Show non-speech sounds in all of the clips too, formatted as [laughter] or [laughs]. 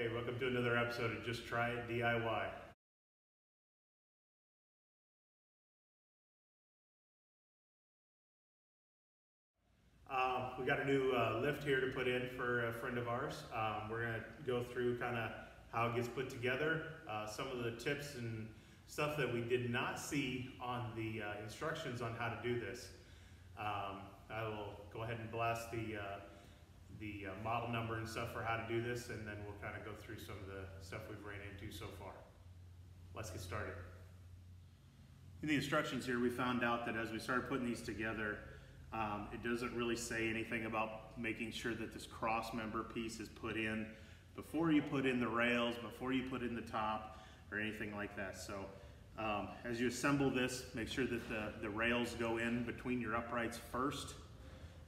Hey, welcome to another episode of Just Try It DIY. Uh, we got a new uh, lift here to put in for a friend of ours. Um, we're going to go through kind of how it gets put together, uh, some of the tips and stuff that we did not see on the uh, instructions on how to do this. Um, I will go ahead and blast the uh, the uh, model number and stuff for how to do this, and then we'll kind of go through some of the stuff we've ran into so far. Let's get started. In the instructions here, we found out that as we started putting these together, um, it doesn't really say anything about making sure that this cross member piece is put in before you put in the rails, before you put in the top, or anything like that. So um, as you assemble this, make sure that the, the rails go in between your uprights first,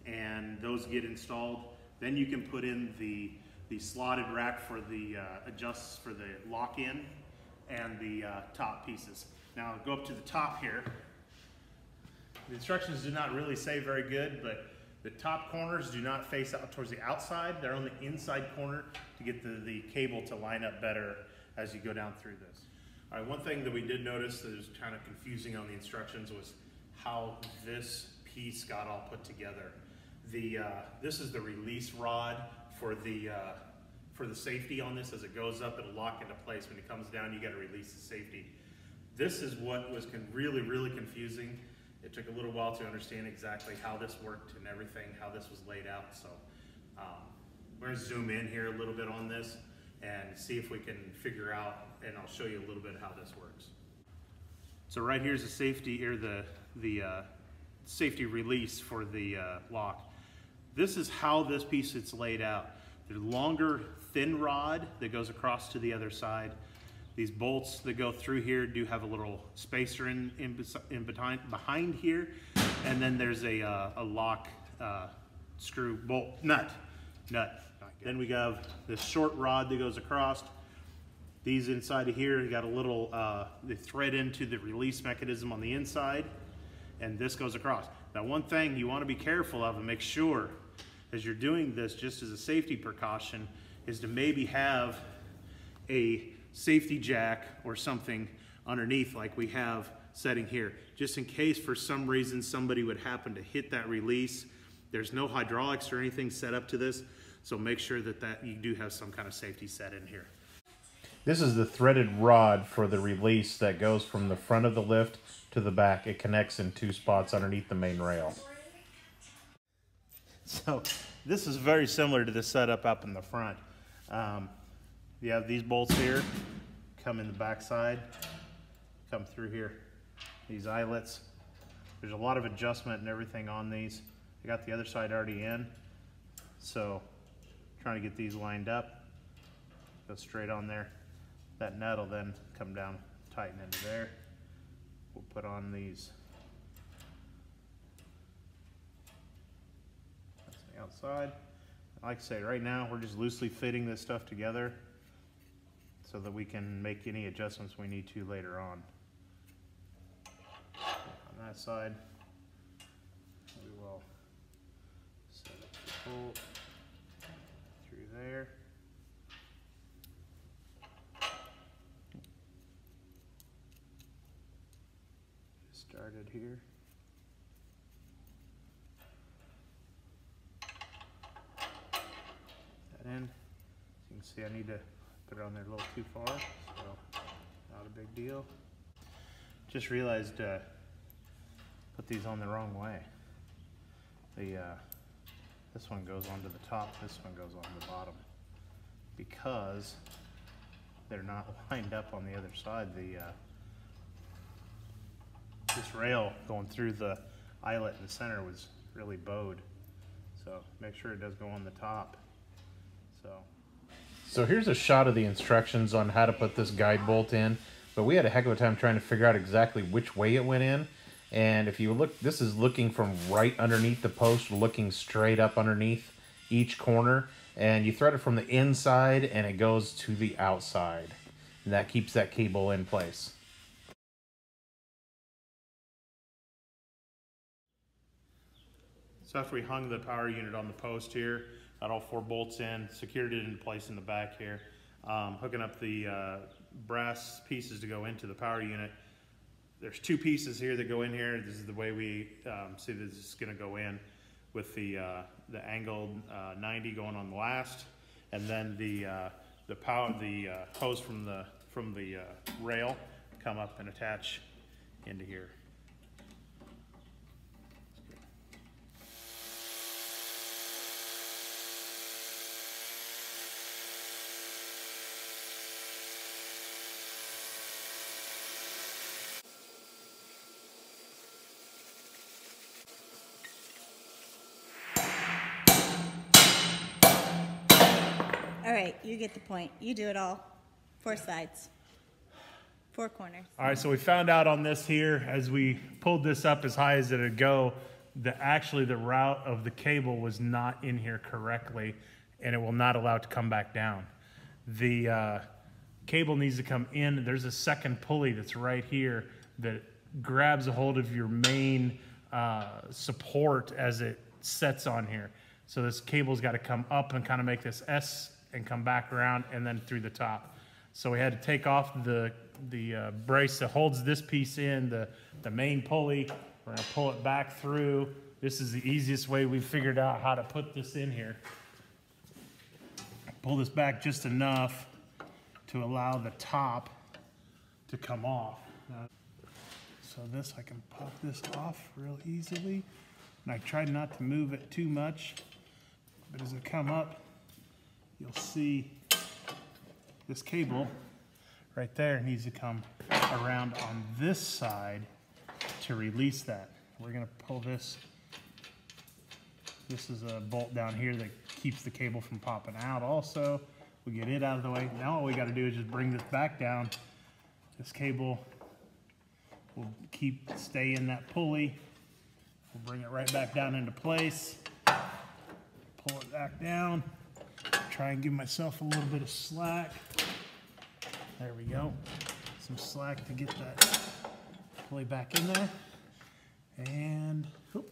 and those get installed. Then you can put in the, the slotted rack for the uh, adjusts for the lock-in and the uh, top pieces. Now go up to the top here. The instructions do not really say very good, but the top corners do not face out towards the outside. They're on the inside corner to get the, the cable to line up better as you go down through this. All right, one thing that we did notice that was kind of confusing on the instructions was how this piece got all put together. The, uh, this is the release rod for the, uh, for the safety on this. As it goes up, it'll lock into place. When it comes down, you gotta release the safety. This is what was really, really confusing. It took a little while to understand exactly how this worked and everything, how this was laid out. So um, we're gonna zoom in here a little bit on this and see if we can figure out, and I'll show you a little bit how this works. So right here's the safety, or the, the uh, safety release for the uh, lock. This is how this piece is laid out. There's longer, thin rod that goes across to the other side. These bolts that go through here do have a little spacer in, in, in behind, behind here. And then there's a, uh, a lock uh, screw bolt, nut, nut. Then we have this short rod that goes across. These inside of here, got a little, uh, the thread into the release mechanism on the inside, and this goes across. Now one thing you wanna be careful of and make sure as you're doing this, just as a safety precaution, is to maybe have a safety jack or something underneath like we have setting here, just in case for some reason somebody would happen to hit that release. There's no hydraulics or anything set up to this, so make sure that, that you do have some kind of safety set in here. This is the threaded rod for the release that goes from the front of the lift to the back. It connects in two spots underneath the main rail. [laughs] So this is very similar to the setup up in the front. Um, you have these bolts here, come in the back side, come through here. These eyelets, there's a lot of adjustment and everything on these. I got the other side already in, so trying to get these lined up, go straight on there. That nut will then come down, tighten into there. We'll put on these outside. Like I say, right now we're just loosely fitting this stuff together so that we can make any adjustments we need to later on. On that side, we will set up the bolt through there. Started here. in. As you can see I need to put it on there a little too far, so not a big deal. Just realized uh, put these on the wrong way. The uh, This one goes onto the top, this one goes on the bottom. Because they're not [laughs] lined up on the other side, the uh, this rail going through the eyelet in the center was really bowed. So make sure it does go on the top. So. So here's a shot of the instructions on how to put this guide bolt in, but we had a heck of a time trying to figure out exactly which way it went in. And if you look, this is looking from right underneath the post, looking straight up underneath each corner. And you thread it from the inside and it goes to the outside. And that keeps that cable in place. So after we hung the power unit on the post here, got all four bolts in, secured it into place in the back here. um, hooking up the uh, brass pieces to go into the power unit. There's two pieces here that go in here. This is the way we um, see this is going to go in with the uh, the angled uh, 90 going on the last, and then the uh, the power the uh, hose from the from the uh, rail come up and attach into here. All right, you get the point. You do it all. Four sides. Four corners. All right, so we found out on this here as we pulled this up as high as it'd go, that actually the route of the cable was not in here correctly, and it will not allow it to come back down. The uh, cable needs to come in. There's a second pulley that's right here that grabs a hold of your main uh, support as it sets on here. So this cable's got to come up and kind of make this S and come back around and then through the top. So we had to take off the, the uh, brace that holds this piece in, the, the main pulley. We're gonna pull it back through. This is the easiest way we figured out how to put this in here. Pull this back just enough to allow the top to come off. So this, I can pop this off real easily. And I tried not to move it too much, but as it come up, you'll see this cable right there needs to come around on this side to release that. We're gonna pull this. This is a bolt down here that keeps the cable from popping out also. We get it out of the way. Now all we gotta do is just bring this back down. This cable will keep, stay in that pulley. We'll bring it right back down into place. Pull it back down. Try and give myself a little bit of slack. There we go. Some slack to get that pulley back in there. And, whoop.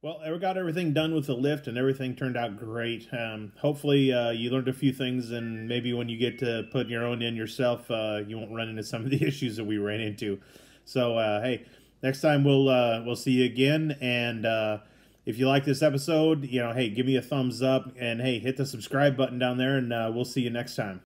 Well, I got everything done with the lift, and everything turned out great. Um, hopefully, uh, you learned a few things, and maybe when you get to put your own in yourself, uh, you won't run into some of the [laughs] issues that we ran into. So, uh, hey, next time we'll uh, we'll see you again, and uh, if you like this episode, you know, hey, give me a thumbs up, and hey, hit the subscribe button down there, and uh, we'll see you next time.